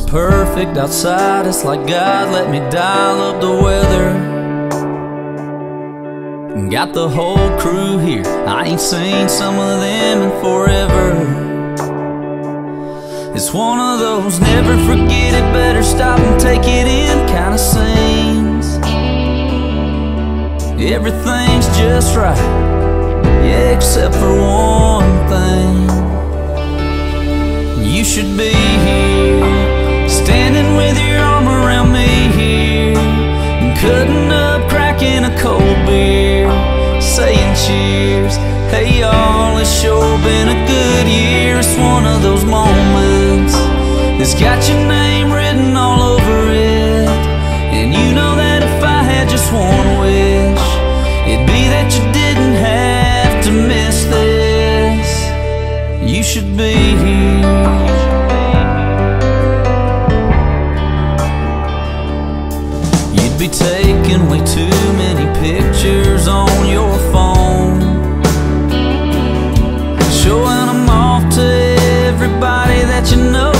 perfect outside. It's like God let me dial up the weather. Got the whole crew here. I ain't seen some of them in forever. It's one of those never forget it, better stop and take it in kind of scenes. Everything's just right, yeah, except for one thing. You should be here, cutting up, cracking a cold beer, saying cheers. Hey y'all, it's sure been a good year. It's one of those moments that's got your name be taking way too many pictures on your phone. Showing them off to everybody that you know